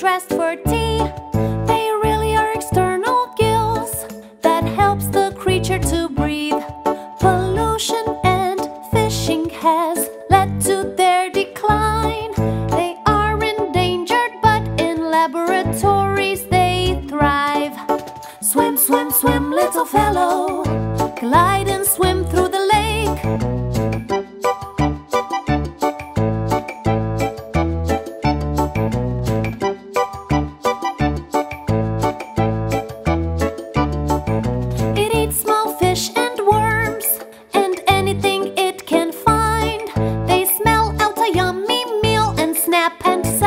dressed for tea.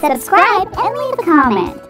subscribe, and leave a comment.